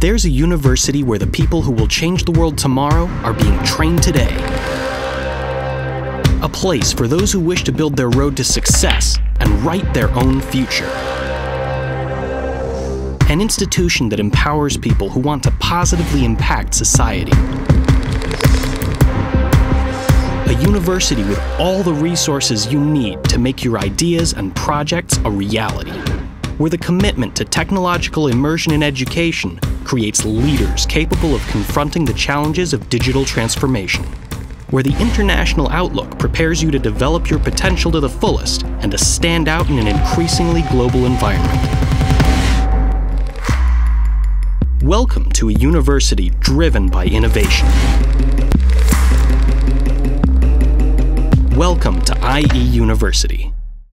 There's a university where the people who will change the world tomorrow are being trained today. A place for those who wish to build their road to success and write their own future. An institution that empowers people who want to positively impact society. A university with all the resources you need to make your ideas and projects a reality. Where the commitment to technological immersion in education creates leaders capable of confronting the challenges of digital transformation. Where the international outlook prepares you to develop your potential to the fullest and to stand out in an increasingly global environment. Welcome to a university driven by innovation. Welcome to IE University.